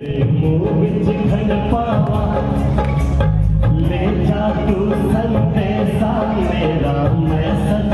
ले जा तू संदेशा मेरा मैं सदके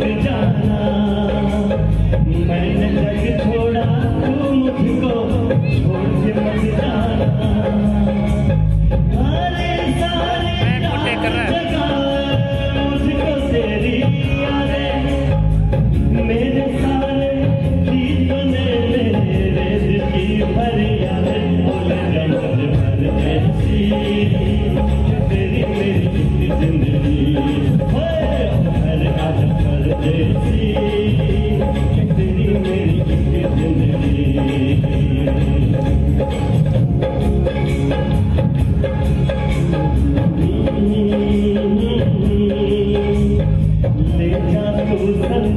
जाना। मैं जग छोड़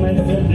Mas eu